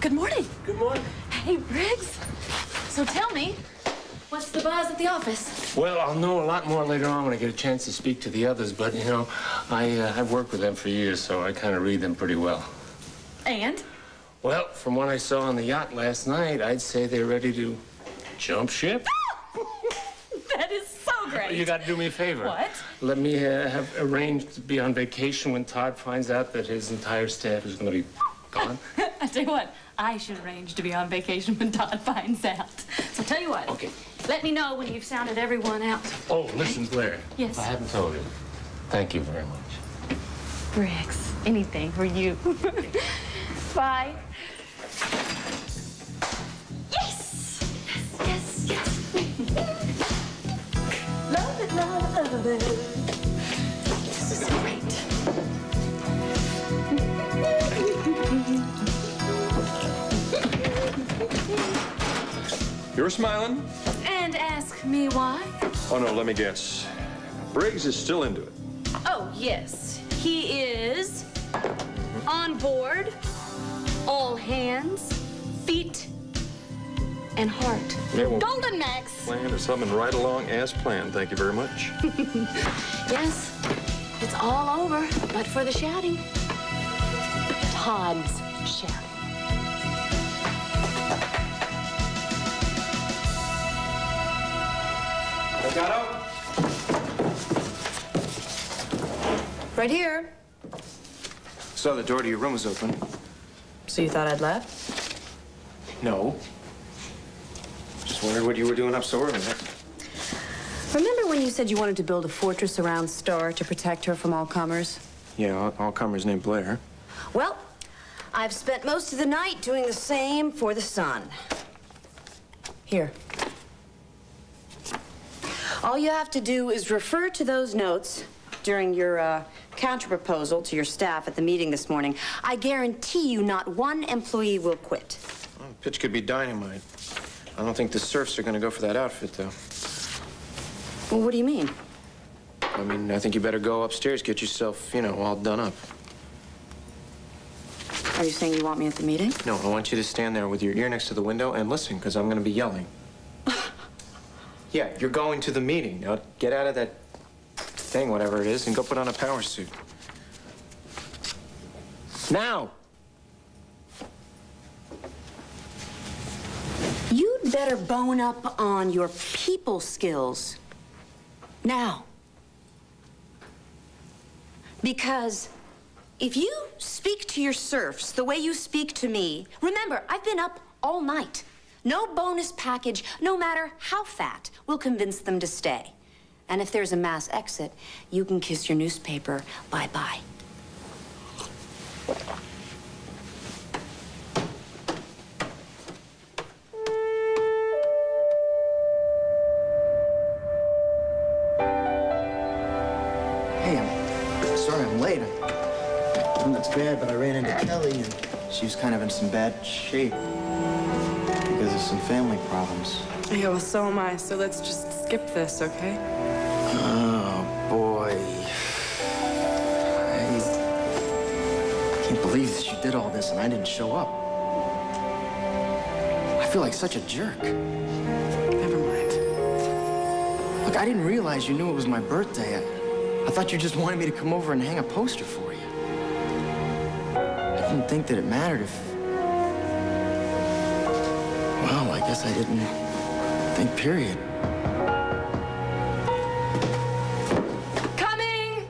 Good morning. Good morning. Hey, Briggs. So tell me, what's the buzz at the office? Well, I'll know a lot more later on when I get a chance to speak to the others, but, you know, I, uh, I've worked with them for years, so I kind of read them pretty well. And? Well, from what I saw on the yacht last night, I'd say they're ready to jump ship. that is so great. You got to do me a favor. What? Let me uh, have arranged to be on vacation when Todd finds out that his entire staff is going to be gone. I tell you what, I should arrange to be on vacation when Todd finds out. So tell you what. Okay. Let me know when you've sounded everyone out. Oh, listen, Blair. Yes. I haven't told you. Thank you very much. Briggs, anything for you. Bye. Yes! Yes, yes, yes. love it, love it. This You're smiling? And ask me why? Oh, no, let me guess. Briggs is still into it. Oh, yes. He is on board, all hands, feet, and heart. Yeah, well- Golden Max. Plan is humming right along as planned. Thank you very much. Yes, it's all over, but for the shouting. Todd's shouting. Legato? Right here. Saw the door to your room was open. So you thought I'd left? No. Just wondered what you were doing up so early. Remember when you said you wanted to build a fortress around Star to protect her from all comers? Yeah, all, all comers named Blair. Well, I've spent most of the night doing the same for the sun. Here. All you have to do is refer to those notes during your uh, counterproposal to your staff at the meeting this morning. I guarantee you not one employee will quit. Well, pitch could be dynamite. I don't think the serfs are gonna go for that outfit, though. Well, what do you mean? I mean, I think you better go upstairs, get yourself, you know, all done up. Are you saying you want me at the meeting? No, I want you to stand there with your ear next to the window and listen, because I'm gonna be yelling. Yeah, you're going to the meeting. Now, get out of that thing, whatever it is, and go put on a power suit. Now! You'd better bone up on your people skills. Now. Because if you speak to your serfs the way you speak to me, remember, I've been up all night. No bonus package, no matter how fat, will convince them to stay. And if there's a mass exit, you can kiss your newspaper bye-bye. Hey, I'm sorry I'm late. It's bad, but I ran into Kelly and she was kind of in some bad shape because of some family problems. Yeah, well, so am I. So let's just skip this, okay? Oh, boy. I can't believe that you did all this and I didn't show up. I feel like such a jerk. Never mind. Look, I didn't realize you knew it was my birthday. I, I thought you just wanted me to come over and hang a poster for you. I didn't think that it mattered if... Well, I guess I didn't think, period. Coming!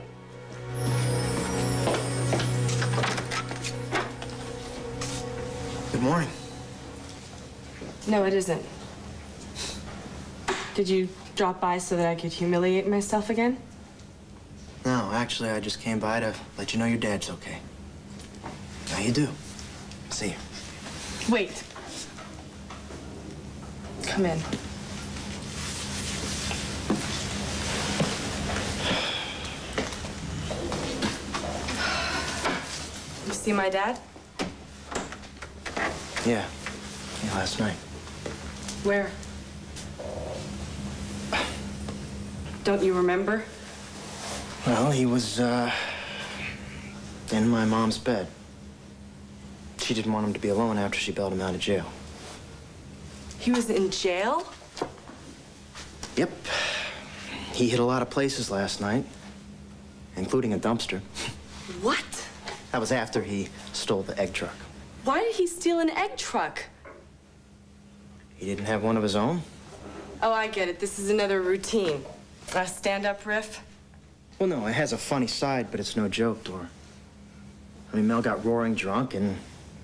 Good morning. No, it isn't. Did you drop by so that I could humiliate myself again? No, actually, I just came by to let you know your dad's okay. Now you do? See you. Wait. Come in. You see my dad? Yeah. Yeah, last night. Where? Don't you remember? Well, he was, uh, in my mom's bed. She she didn't want him to be alone after she bailed him out of jail. He was in jail? Yep. He hit a lot of places last night, including a dumpster. What? That was after he stole the egg truck. Why did he steal an egg truck? He didn't have one of his own? Oh, I get it. This is another routine. A stand-up riff? Well, no, it has a funny side, but it's no joke, Dora. I mean, Mel got roaring drunk and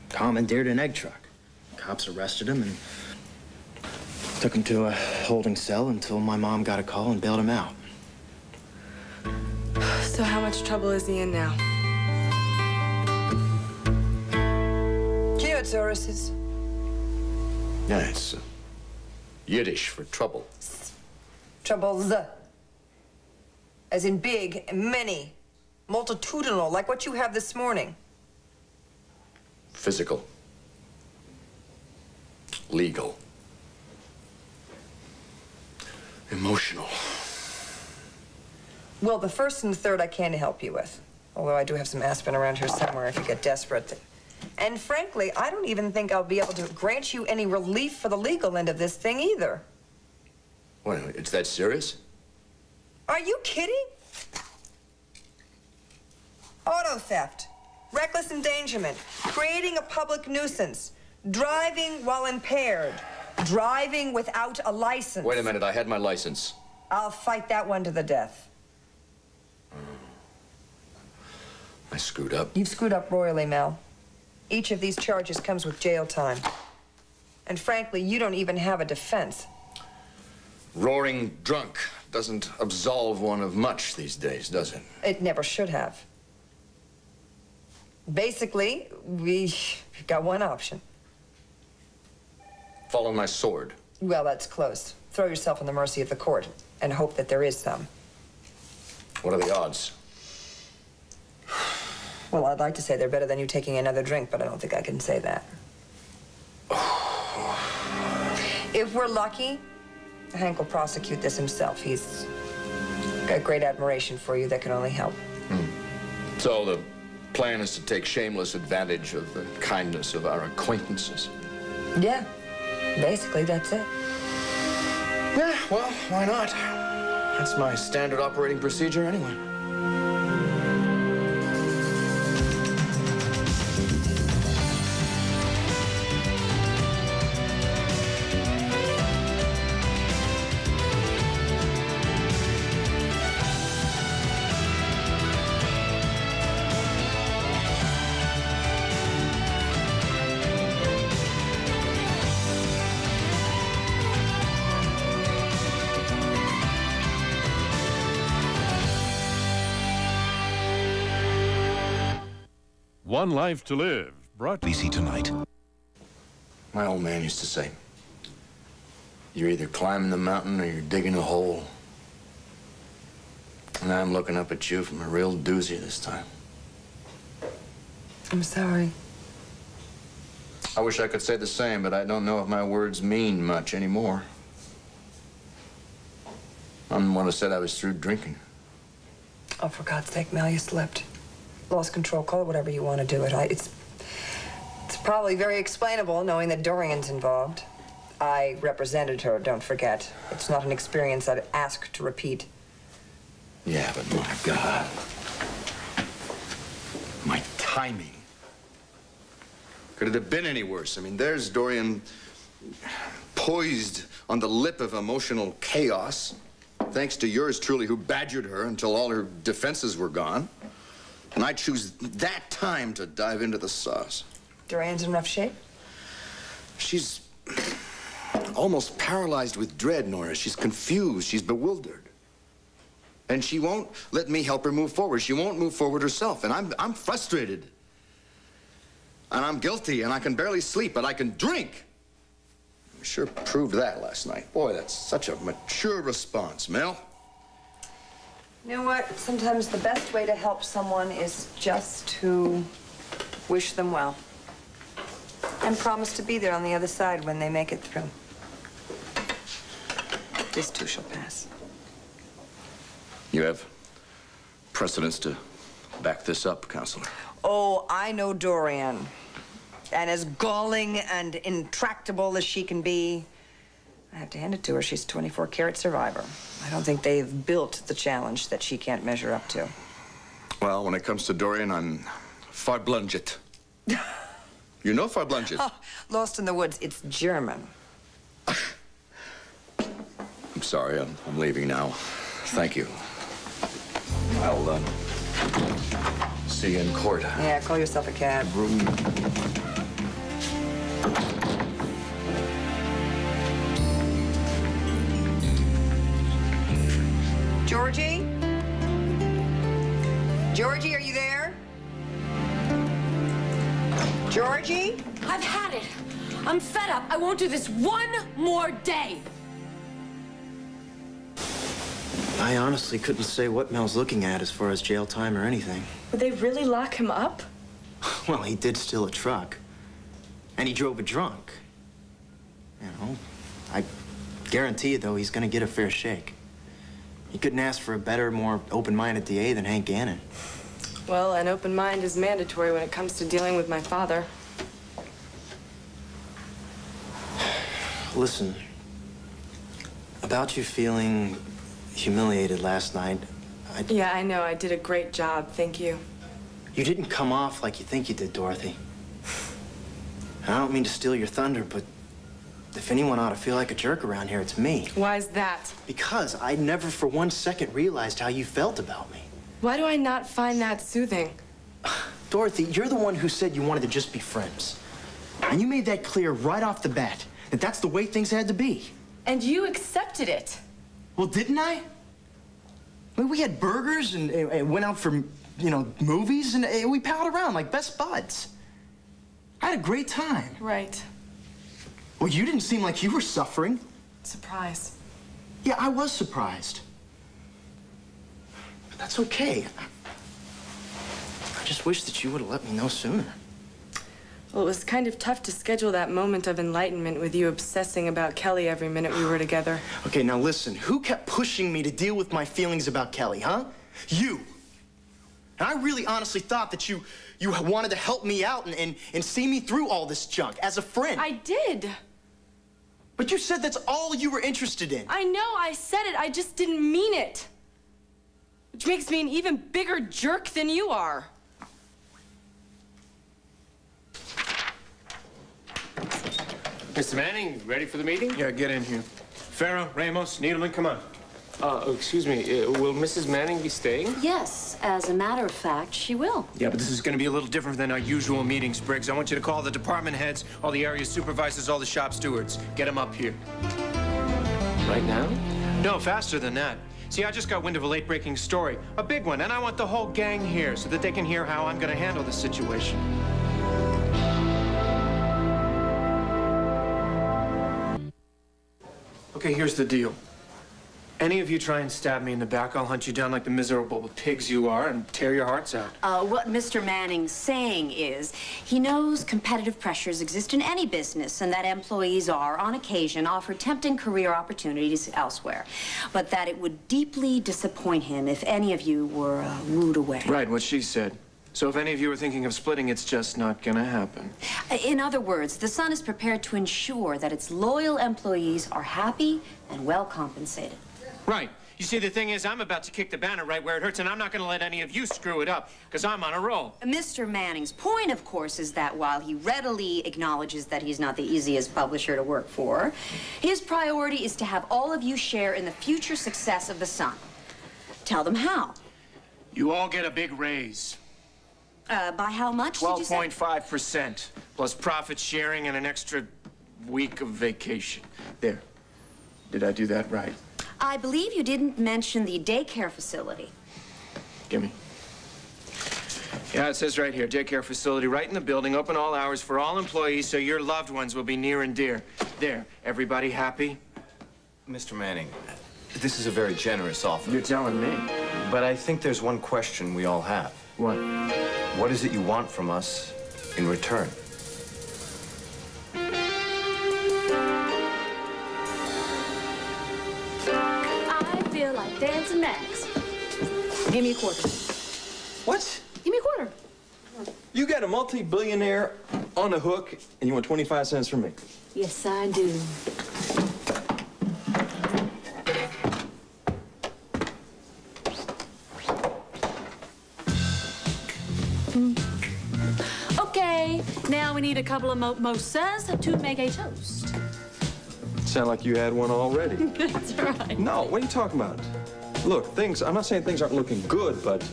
commandeered an egg truck. Cops arrested him and took him to a holding cell until my mom got a call and bailed him out. So how much trouble is he in now? Do you know what tsuris is? Yeah, it's uh, Yiddish for trouble. Troubles. As in big, many, multitudinal, like what you have this morning. Physical. Legal. Emotional. Well, the first and the third I can help you with. Although I do have some aspirin around here somewhere if you get desperate. And frankly, I don't even think I'll be able to grant you any relief for the legal end of this thing either. What, it's that serious? Are you kidding? Auto theft, reckless endangerment, creating a public nuisance, driving while impaired, driving without a license. Wait a minute, I had my license. I'll fight that one to the death. Hmm. I screwed up. You've screwed up royally, Mel. Each of these charges comes with jail time. And frankly, you don't even have a defense. Roaring drunk doesn't absolve one of much these days, does it? It never should have. Basically, we've got one option. Follow my sword. Well, that's close. Throw yourself on the mercy of the court and hope that there is some. What are the odds? Well, I'd like to say they're better than you taking another drink, but I don't think I can say that. If we're lucky, Hank will prosecute this himself. He's got great admiration for you that can only help. Hmm. So the plan is to take shameless advantage of the kindness of our acquaintances. Yeah, basically, that's it. Yeah, well, why not? That's my standard operating procedure anyway. One Life to Live, brought to BBC Tonight. My old man used to say, you're either climbing the mountain or you're digging a hole. And I'm looking up at you from a real doozy this time. I'm sorry. I wish I could say the same, but I don't know if my words mean much anymore. I'm the one who said I was through drinking. Oh, for God's sake, Mel, you slipped. Lost control, call it whatever you want to do it. I, it's, it's probably very explainable knowing that Dorian's involved. I represented her, don't forget. It's not an experience I'd ask to repeat. Yeah, but my God. My timing. Could it have been any worse? I mean, there's Dorian poised on the lip of emotional chaos, thanks to yours truly, who badgered her until all her defenses were gone. And I choose that time to dive into the sauce. Dorian's in rough shape? She's almost paralyzed with dread, Nora. She's confused. She's bewildered. And she won't let me help her move forward. She won't move forward herself. And I'm, I'm frustrated. And I'm guilty, and I can barely sleep, but I can drink. I sure proved that last night. Boy, that's such a mature response, Mel. You know what? Sometimes the best way to help someone is just to wish them well. And promise to be there on the other side when they make it through. This too shall pass. You have precedence to back this up, Counselor. Oh, I know Dorian. and as galling and intractable as she can be, I have to hand it to her. She's a 24 karat survivor. I don't think they've built the challenge that she can't measure up to. Well, when it comes to Dorian, I'm farblonjet. you know farblonjet? Oh, Lost in the Woods, it's German. I'm sorry, I'm, I'm leaving now. Thank you. I'll uh, see you in court. Yeah, call yourself a cab. Georgie? Georgie, are you there? Georgie? I've had it. I'm fed up. I won't do this one more day. I honestly couldn't say what Mel's looking at as far as jail time or anything. Would they really lock him up? Well, he did steal a truck. And he drove a drunk. You know, I guarantee you, though, he's gonna get a fair shake. He couldn't ask for a better, more open-minded DA than Hank Gannon. Well, an open mind is mandatory when it comes to dealing with my father. Listen, about you feeling humiliated last night, I, Yeah, I know. I did a great job. Thank you. you didn't come off like you think you did, Dorothy. And I don't mean to steal your thunder, but if anyone ought to feel like a jerk around here, it's me. Why is that? Because I never for one second realized how you felt about me. Why do I not find that soothing? Dorothy, you're the one who said you wanted to just be friends. And you made that clear right off the bat, that that's the way things had to be. And you accepted it. Well, didn't I? I mean, we had burgers and, and- and went out for, you know, movies, and uh, we palled around like best buds. I had a great time. Right. Well, you didn't seem like you were suffering. Surprise. Yeah, I was surprised. But that's okay. I, just wish that you would have let me know sooner. Well, it was kind of tough to schedule that moment of enlightenment with you obsessing about Kelly every minute we were together. Okay, now listen. Who kept pushing me to deal with my feelings about Kelly, huh? You. And I really honestly thought that you you wanted to help me out and, and, and see me through all this junk as a friend. I did. But you said that's all you were interested in. I know I said it. I just didn't mean it. Which makes me an even bigger jerk than you are. Mr. Manning, ready for the meeting? Yeah, get in here. Farrow, Ramos, Needleman, come on. Uh, oh, excuse me, uh, will Mrs. Manning be staying? Yes, as a matter of fact, she will. Yeah, but this is gonna be a little different than our usual meetings, Briggs. I want you to call the department heads, all the area supervisors, all the shop stewards. Get them up here. Right now? No, faster than that. See, I just got wind of a late-breaking story, a big one, and I want the whole gang here so that they can hear how I'm gonna handle the situation. Okay, here's the deal. Any of you try and stab me in the back, I'll hunt you down like the miserable pigs you are and tear your hearts out. Uh, what Mr. Manning's saying is he knows competitive pressures exist in any business and that employees are, on occasion, offered tempting career opportunities elsewhere, but that it would deeply disappoint him if any of you were uh, wooed away. Right, what she said. So if any of you are thinking of splitting, it's just not gonna happen. In other words, the Sun is prepared to ensure that its loyal employees are happy and well compensated. Right. You see, the thing is, I'm about to kick the banner right where it hurts, and I'm not gonna let any of you screw it up, because I'm on a roll. Mr. Manning's point, of course, is that while he readily acknowledges that he's not the easiest publisher to work for, his priority is to have all of you share in the future success of the Sun. Tell them how. You all get a big raise. Uh, by how much did you say? 12.5%, plus profit sharing and an extra week of vacation. There. Did I do that right? I believe you didn't mention the daycare facility. Gimme. Yeah, it says right here, daycare facility right in the building, open all hours for all employees, so your loved ones will be near and dear. There. Everybody happy? Mr. Manning, this is a very generous offer. You're telling me. But I think there's one question we all have. What? What is it you want from us in return? Like dancing next. Give me a quarter. What? Give me a quarter. You got a multi-billionaire on the hook, and you want 25 cents from me. Yes, I do. Hmm. Okay, now we need a couple of mimosas to make a toast. Sound like you had one already. That's right. No, what are you talking about? Look, things, I'm not saying things aren't looking good, but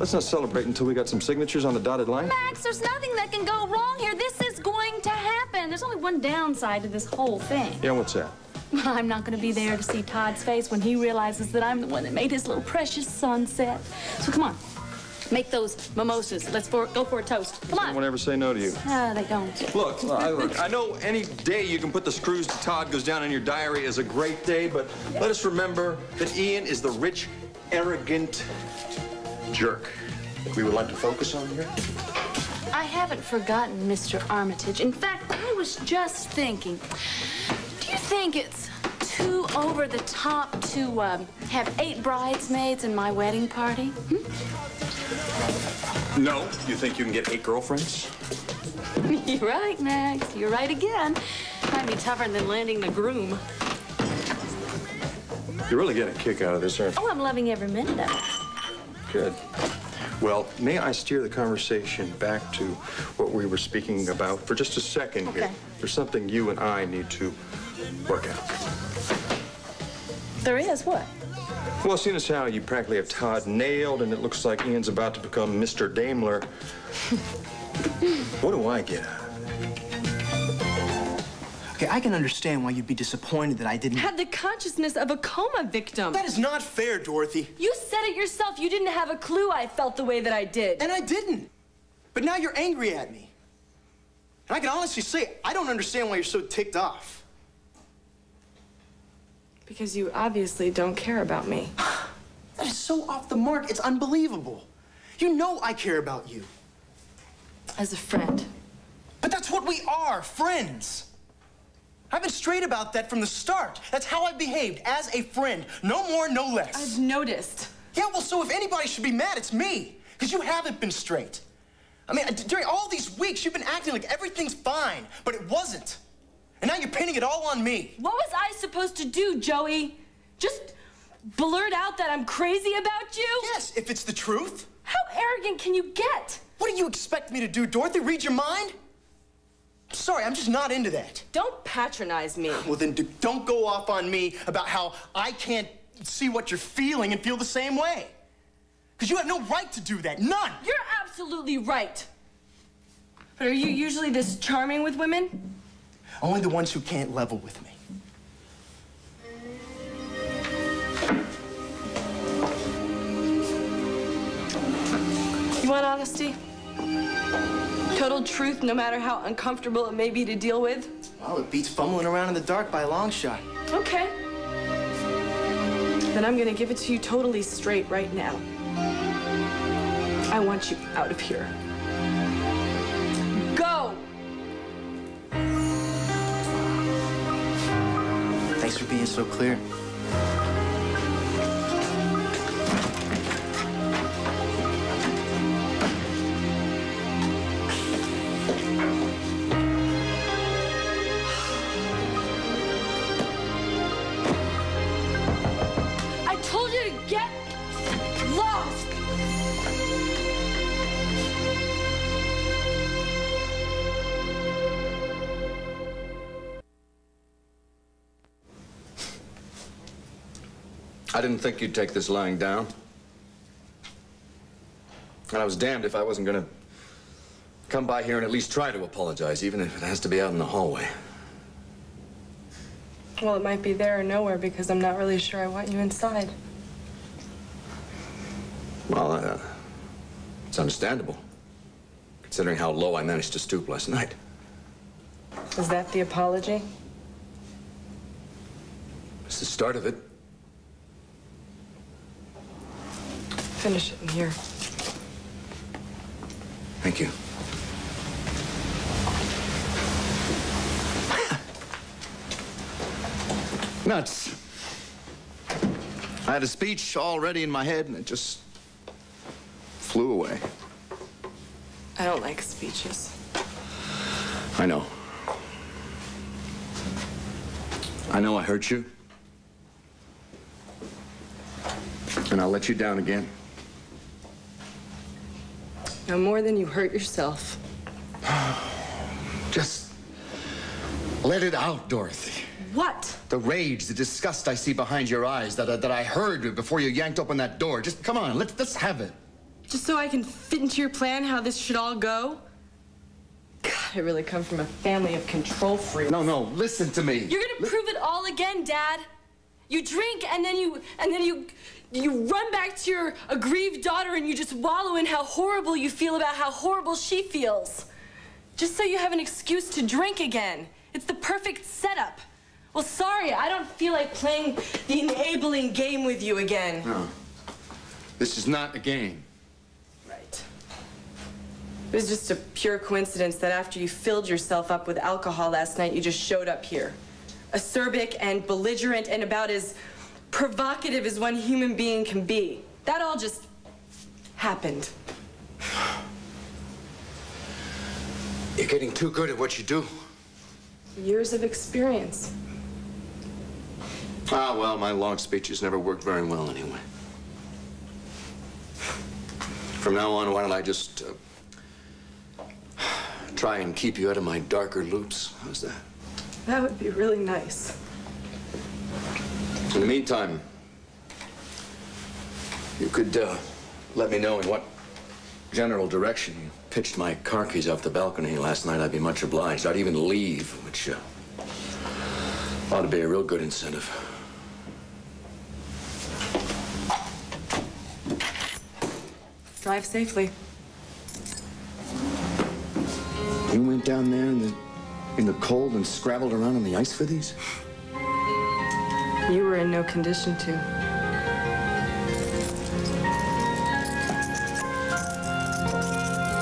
let's not celebrate until we got some signatures on the dotted line. Max, there's nothing that can go wrong here. This is going to happen. There's only one downside to this whole thing. Yeah, what's that? Well, I'm not going to be there to see Todd's face when he realizes that I'm the one that made his little precious sunset. So come on, make those mimosas. Let's for, go for a toast. Come Does on. anyone ever say no to you? Ah, they don't. Look, I, look, I know any day you can put the screws to Todd goes down in your diary as a great day, but let us remember that Ian is the rich, arrogant jerk that we would like to focus on here. I haven't forgotten Mr. Armitage. In fact, I was just thinking, do you think it's too over the top to um, have eight bridesmaids in my wedding party? Hmm? No. You think you can get eight girlfriends? You're right, Max. You're right again. Might be tougher than landing the groom. You're really getting a kick out of this, aren't you? Oh, I'm loving every minute of it. Good. Well, may I steer the conversation back to what we were speaking about for just a second here? Okay. There's something you and I need to work out. There is what? Well, seeing as how you practically have Todd nailed and it looks like Ian's about to become Mr. Daimler, what do I get out of it? Okay, I can understand why you'd be disappointed that I didn't. Had the consciousness of a coma victim. That is not fair, Dorothy. You said it yourself. You didn't have a clue I felt the way that I did. And I didn't. But now you're angry at me. And I can honestly say, I don't understand why you're so ticked off. Because you obviously don't care about me. That is so off the mark. It's unbelievable. You know I care about you. As a friend. But that's what we are, friends. I've been straight about that from the start. That's how I behaved, as a friend. No more, no less. I've noticed. Yeah, well, so if anybody should be mad, it's me. Because you haven't been straight. I mean, during all these weeks, you've been acting like everything's fine, but it wasn't. And now you're pinning it all on me. What was I supposed to do, Joey? Just blurt out that I'm crazy about you? Yes, if it's the truth. How arrogant can you get? What do you expect me to do, Dorothy? Read your mind? Sorry, I'm just not into that. Don't patronize me. Well, then don't go off on me about how I can't see what you're feeling and feel the same way. Because you have no right to do that. None. You're absolutely right. But are you usually this charming with women? Only the ones who can't level with me. You want honesty? Total truth, no matter how uncomfortable it may be to deal with? Well, it beats fumbling around in the dark by a long shot. Okay. Then I'm gonna give it to you totally straight right now. I want you out of here. So clear. I didn't think you'd take this lying down. And I was damned if I wasn't gonna come by here and at least try to apologize, even if it has to be out in the hallway. Well, it might be there or nowhere because I'm not really sure I want you inside. Well, uh, it's understandable, considering how low I managed to stoop last night. Is that the apology? It's the start of it. Finish it in here. Thank you. Nuts. I had a speech already in my head and it just flew away. I don't like speeches. I know. I know I hurt you. And I'll let you down again. No more than you hurt yourself. Just let it out, Dorothy. What? The rage, the disgust I see behind your eyes that, that I heard before you yanked open that door. Just come on, let's, let's have it. Just so I can fit into your plan how this should all go? God, I really come from a family of control freaks. No, no, listen to me. You're gonna prove it all again, Dad. You drink and then you and then you you run back to your aggrieved daughter and you just wallow in how horrible you feel about how horrible she feels. Just so you have an excuse to drink again. It's the perfect setup. Well, sorry, I don't feel like playing the enabling game with you again. No. This is not a game. Right. It was just a pure coincidence that after you filled yourself up with alcohol last night, you just showed up here. Acerbic and belligerent and about as provocative as one human being can be. That all just happened. You're getting too good at what you do. Years of experience. Ah, well, my long speeches never worked very well anyway. From now on, why don't I just uh, try and keep you out of my darker loops? How's that? That would be really nice. In the meantime, you could uh, let me know in what general direction you pitched my car keys off the balcony last night. I'd be much obliged. I'd even leave, which uh, ought to be a real good incentive. Drive safely. You went down there in the in the cold and scrabbled around on the ice for these? You were in no condition to.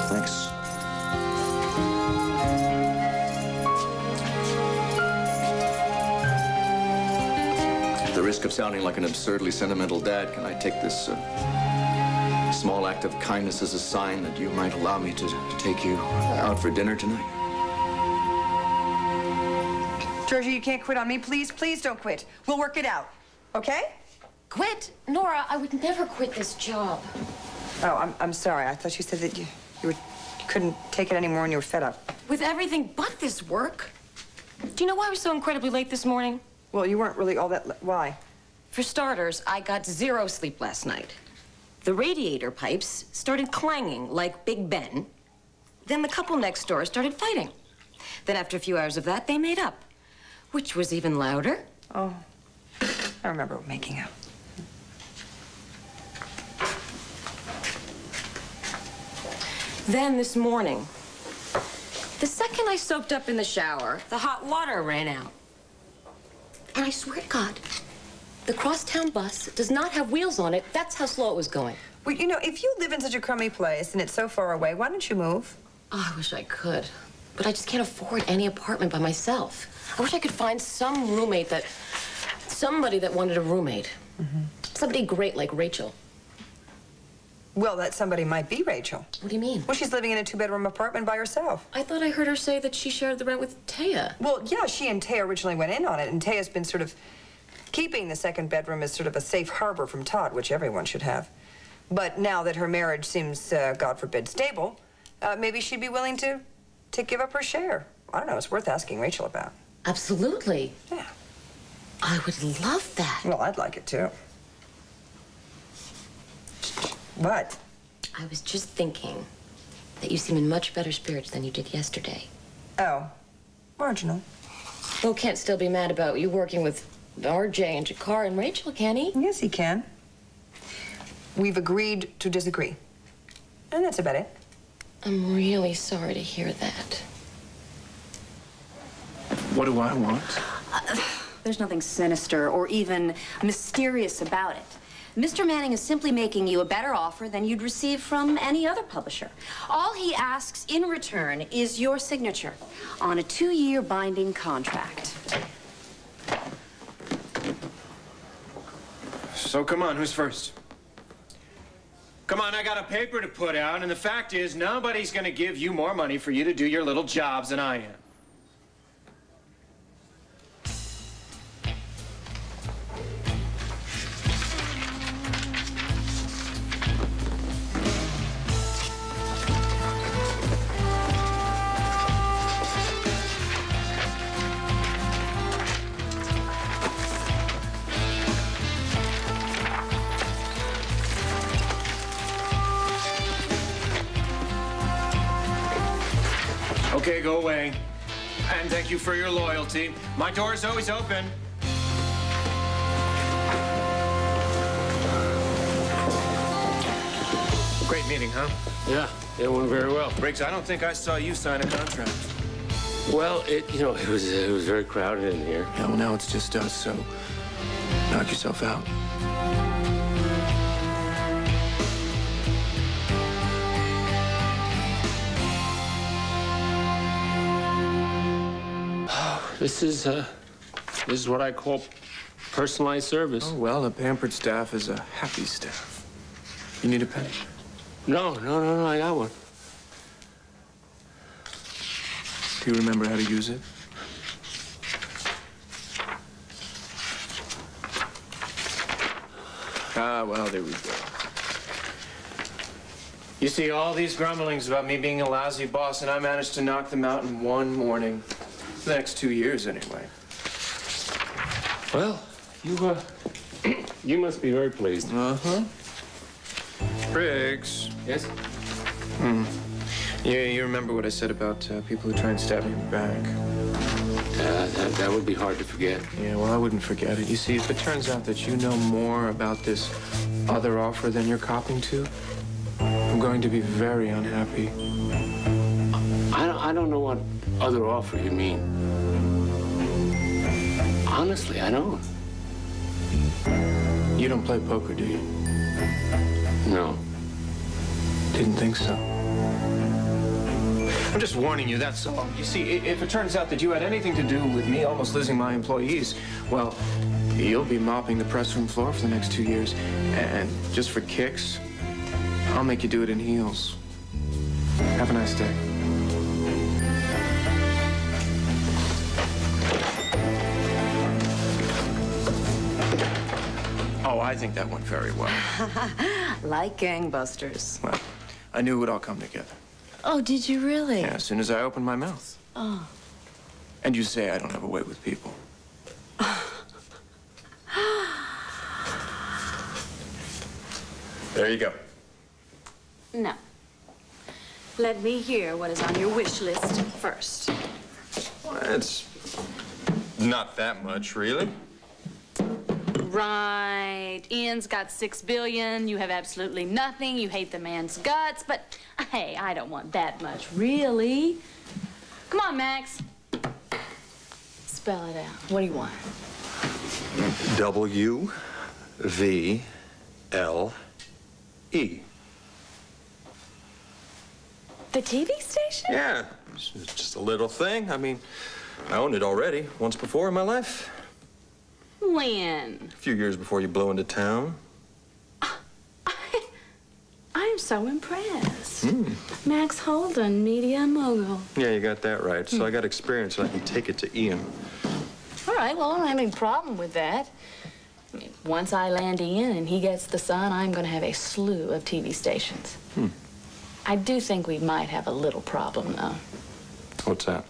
Thanks. At the risk of sounding like an absurdly sentimental dad, can I take this uh, small act of kindness as a sign that you might allow me to, to take you out for dinner tonight? Georgia, you can't quit on me. Please, please don't quit. We'll work it out. Okay? Quit? Nora, I would never quit this job. Oh, I'm, I'm sorry. I thought you said that you, you, were, you couldn't take it anymore and you were fed up. With everything but this work. Do you know why I was so incredibly late this morning? Well, you weren't really all that. Why? For starters, I got zero sleep last night. The radiator pipes started clanging like Big Ben. Then the couple next door started fighting. Then after a few hours of that, they made up, which was even louder. Oh, I remember making out. Then this morning, the second I soaked up in the shower, the hot water ran out. And I swear to God, the crosstown bus does not have wheels on it. That's how slow it was going. Well, you know, if you live in such a crummy place and it's so far away, why don't you move? Oh, I wish I could. But I just can't afford any apartment by myself. I wish I could find some roommate that. somebody that wanted a roommate. Somebody great like Rachel. Well, that somebody might be Rachel. What do you mean? Well, she's living in a two-bedroom apartment by herself. I thought I heard her say that she shared the rent with Téa. Well, yeah, she and Téa originally went in on it, and Téa's been sort of keeping the second bedroom as sort of a safe harbor from Todd, which everyone should have. But now that her marriage seems, uh, God forbid, stable, uh, maybe she'd be willing to to give up her share. I don't know. It's worth asking Rachel about. Absolutely. Yeah. I would love that. Well, I'd like it too. What? I was just thinking that you seem in much better spirits than you did yesterday. Oh, marginal. Bo can't still be mad about you working with RJ and Jakar and Rachel, can he? Yes, he can. We've agreed to disagree. And that's about it. I'm really sorry to hear that. What do I want? Uh, there's nothing sinister or even mysterious about it. Mr. Manning is simply making you a better offer than you'd receive from any other publisher. All he asks in return is your signature on a two-year binding contract. So come on, who's first? Come on, I got a paper to put out, and the fact is, nobody's gonna give you more money for you to do your little jobs than I am. Okay, go away. And thank you for your loyalty. My door is always open. Great meeting, huh? Yeah, it went very well. Briggs, I don't think I saw you sign a contract. Well, it you know it was it was very crowded in here. Yeah, well, now it's just us, so knock yourself out. This is uh, this is what I call personalized service. Oh, well, a pampered staff is a happy staff. You need a pen? No, no, no, no. I got one. Do you remember how to use it? Ah, well, there we go. You see, all these grumblings about me being a lousy boss, and I managed to knock them out in one morning. The next two years, anyway. Well, you uh, you must be very pleased. Uh huh. Briggs. Yes. Hmm. Yeah, you remember what I said about uh, people who try and stab me in the back? Uh, that, that would be hard to forget. Yeah, well, I wouldn't forget it. You see, if it turns out that you know more about this other offer than you're copping to, I'm going to be very unhappy. I don't, I don't know what other offer you mean. Honestly, I don't. You don't play poker, do you? No. Didn't think so. I'm just warning you, that's all. You see, if it turns out that you had anything to do with me almost losing my employees, well, you'll be mopping the press room floor for the next two years. And just for kicks, I'll make you do it in heels. Have a nice day. I think that went very well. like gangbusters. Well, I knew it would all come together. Oh, did you really? Yeah, as soon as I opened my mouth. Oh. And you say I don't have a way with people. There you go. No. Let me hear what is on your wish list first. Well, It's not that much, really. Right. Ian's got six billion. You have absolutely nothing. You hate the man's guts. But hey, I don't want that much, really. Come on, Max. Spell it out. What do you want? W V L E. The TV station? Yeah, it's just a little thing. I mean, I owned it already once before in my life. When? A few years before you blow into town. I'm so impressed. Hmm. Max Holden, media mogul. Yeah, you got that right. So I got experience and I can take it to Ian. All right, well, I don't have any problem with that. I mean, once I land Ian and he gets the sun, I'm going to have a slew of TV stations. Hmm. I do think we might have a little problem, though. What's that?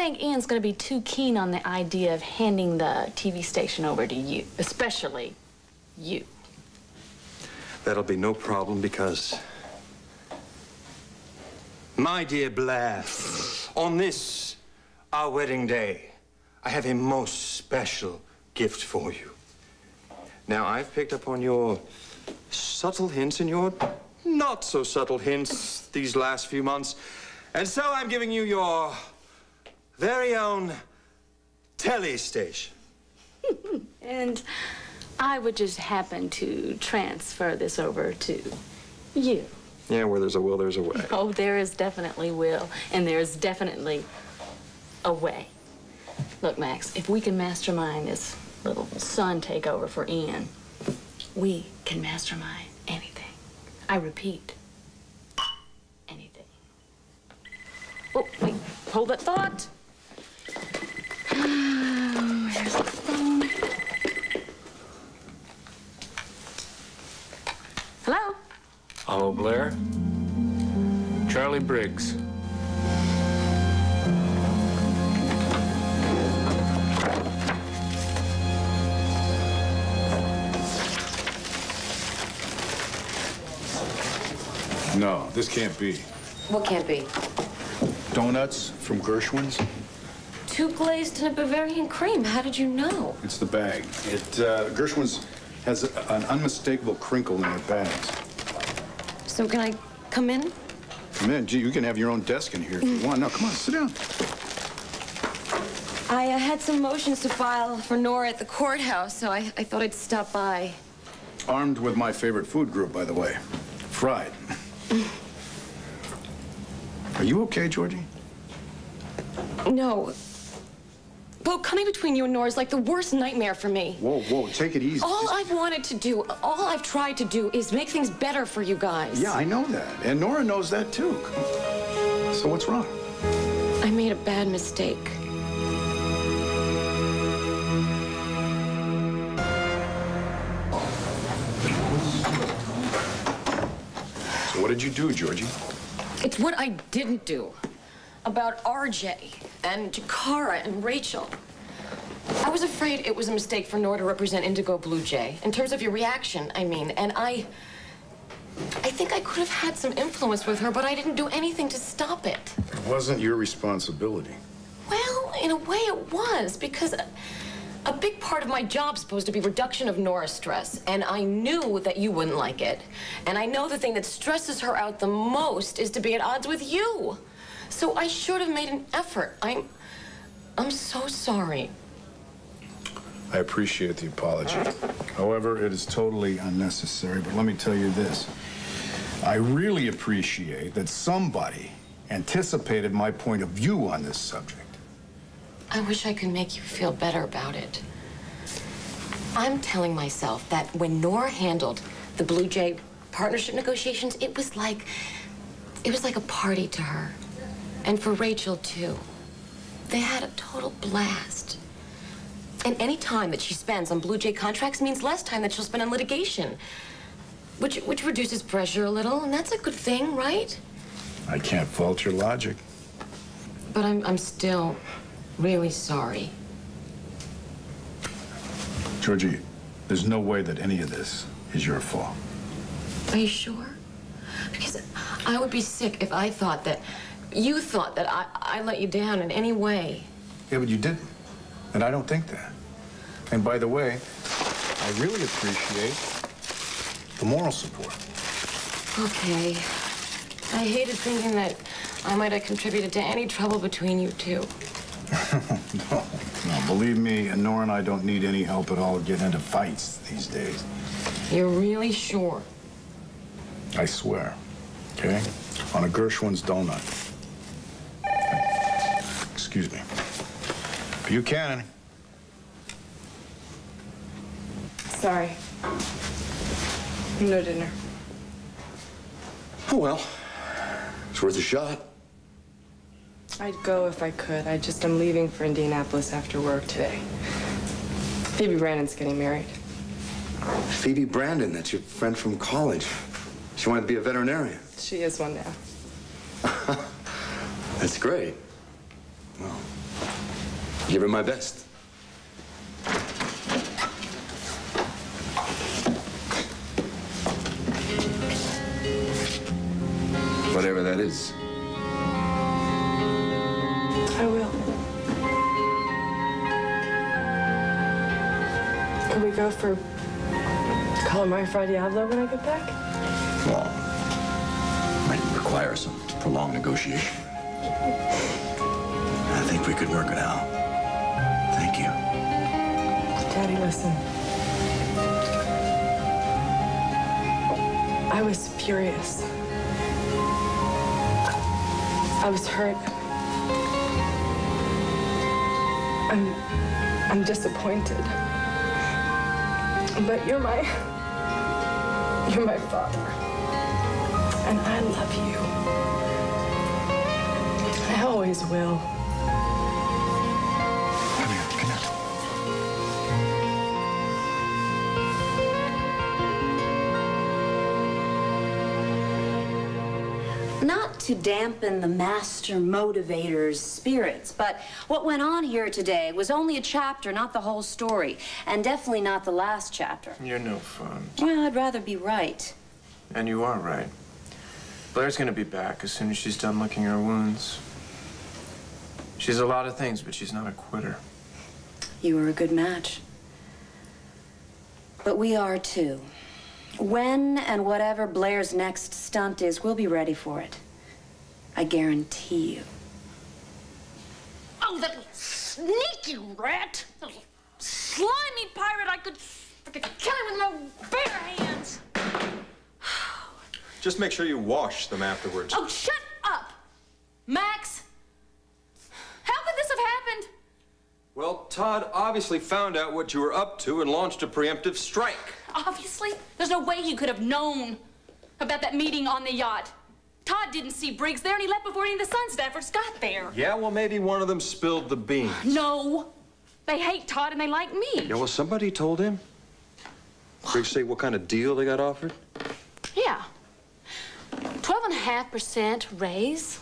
Think Ian's going to be too keen on the idea of handing the TV station over to you, especially you. That'll be no problem because. My dear Blair, on this, our wedding day, I have a most special gift for you. Now, I've picked up on your subtle hints and your not so subtle hints these last few months, and so I'm giving you your very own telly station. And I would just happen to transfer this over to you. Yeah, where there's a will, there's a way. Oh, there is definitely will, and there is definitely a way. Look, Max, if we can mastermind this little sun takeover for Ian, we can mastermind anything. I repeat, anything. Oh, wait, hold that thought. There's the phone. Hello? Hello, Blair. Charlie Briggs. No, this can't be. What can't be? Donuts from Gershwin's? Two glazed and a Bavarian cream. How did you know? It's the bag. It, uh, Gershwin's has a- an unmistakable crinkle in their bags. So can I come in? Come in. Gee, you can have your own desk in here if you want. No, come on, sit down. I uh, had some motions to file for Nora at the courthouse, so I, I thought I'd stop by. Armed with my favorite food group, by the way. Fried. Are you okay, Georgie? No. Coming between you and Nora is like the worst nightmare for me. Whoa, whoa, take it easy. All I've wanted to do, all I've tried to do is make things better for you guys. Yeah, I know that. And Nora knows that, too. So what's wrong? I made a bad mistake. So what did you do, Georgie? It's what I didn't do. About RJ and Jakara and Rachel. I was afraid it was a mistake for Nora to represent Indigo Blue Jay. In terms of your reaction, I mean. And I. I think I could have had some influence with her, but I didn't do anything to stop it. It wasn't your responsibility. Well, in a way it was, because a, a big part of my job's supposed to be reduction of Nora's stress, and I knew that you wouldn't like it. And I know the thing that stresses her out the most is to be at odds with you. So I should have made an effort. I'm I'm so sorry. I appreciate the apology. However, it is totally unnecessary. But let me tell you this I really appreciate that somebody anticipated my point of view on this subject. I wish I could make you feel better about it. I'm telling myself that when Nora handled the Blue Jay partnership negotiations, it was like it was like a party to her. And for Rachel too. They had a total blast. And any time that she spends on Blue Jay contracts means less time that she'll spend on litigation. Which which reduces pressure a little, and that's a good thing, right? I can't fault your logic. But I'm I'm still really sorry. Georgie, there's no way that any of this is your fault. Are you sure? Because I would be sick if I thought that you thought that I, I let you down in any way. Yeah, but you didn't. And I don't think that. And by the way, I really appreciate the moral support. Okay. I hated thinking that I might have contributed to any trouble between you two. no, no, believe me, Nora and I don't need any help at all getting into fights these days. You're really sure? I swear. Okay? On a Gershwin's donut. Excuse me. Buchanan. Sorry. No dinner. Oh, well. It's worth a shot. I'd go if I could. I just am leaving for Indianapolis after work today. Phoebe Brandon's getting married. Phoebe Brandon, that's your friend from college. She wanted to be a veterinarian. She is one now. That's great. Give her my best. Whatever that is. I will. Can we go for calamari fra diavolo when I get back? Well, might require some prolonged negotiation. I think we could work it out. Daddy, listen. I was furious. I was hurt. I'm I'm disappointed. But you're my you're my father. And I love you. I always will. To dampen the master motivator's spirits, but what went on here today was only a chapter, not the whole story, and definitely not the last chapter. You're no fun. Well, I'd rather be right. And you are right. Blair's gonna be back as soon as she's done licking her wounds. She's a lot of things, but she's not a quitter. You were a good match. But we are too. When and whatever Blair's next stunt is, we'll be ready for it. I guarantee you. Oh, that sneaky rat! That slimy pirate! I could, I could kill him with my bare hands! Just make sure you wash them afterwards. Oh, shut up! Max! How could this have happened? Well, Todd obviously found out what you were up to and launched a preemptive strike. Obviously, there's no way he could have known about that meeting on the yacht. Todd didn't see Briggs there, and he left before any of the Sun Staffords got there. Yeah, well, maybe one of them spilled the beans. No. They hate Todd and they like me. Yeah, well, somebody told him. Briggs say what kind of deal they got offered? Yeah. 12.5% raise,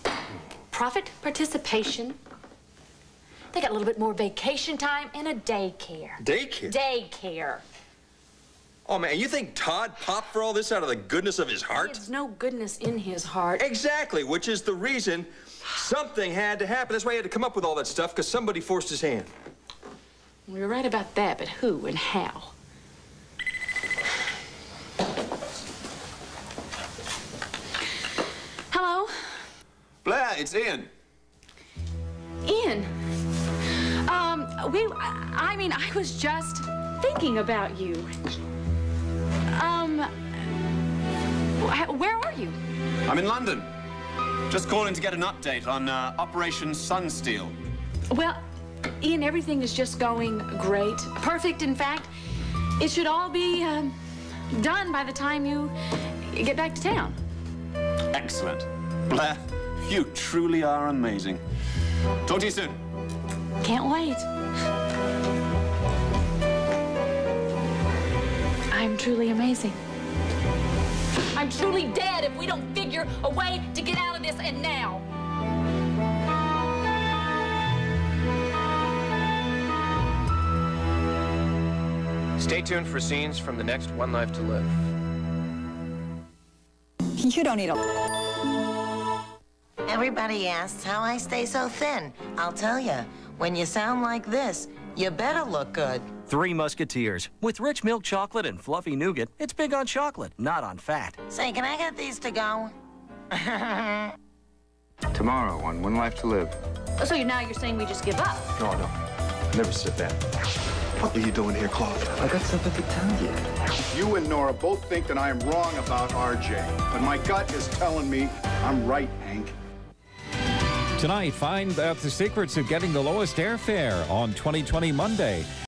profit participation. They got a little bit more vacation time and a daycare. Daycare? Daycare. Oh, man, you think Todd popped for all this out of the goodness of his heart? There's no goodness in his heart. Exactly, which is the reason something had to happen. That's why he had to come up with all that stuff, because somebody forced his hand. We were right about that, but who and how? Hello? Blair, it's Ian. Ian. Um, we, I mean, I was just thinking about you. Um, where are you? I'm in London. Just calling to get an update on uh, Operation Sunsteel. Well, Ian, everything is just going great. Perfect, in fact. It should all be um, done by the time you get back to town. Excellent. Blair, you truly are amazing. Talk to you soon. Can't wait. I'm truly amazing. I'm truly dead if we don't figure a way to get out of this and now. Stay tuned for scenes from the next One Life to Live. You don't need a... Everybody asks how I stay so thin. I'll tell you, when you sound like this, you better look good. Three Musketeers. With rich milk chocolate and fluffy nougat, it's big on chocolate, not on fat. Say, can I get these to go? Tomorrow on One Life to Live. Oh, so you now you're saying we just give up? No, no. Never said that. What are you doing here, Claude? I got something to tell you. You and Nora both think that I am wrong about RJ, but my gut is telling me I'm right, Hank. Tonight, find out the secrets of getting the lowest airfare on 2020 Monday.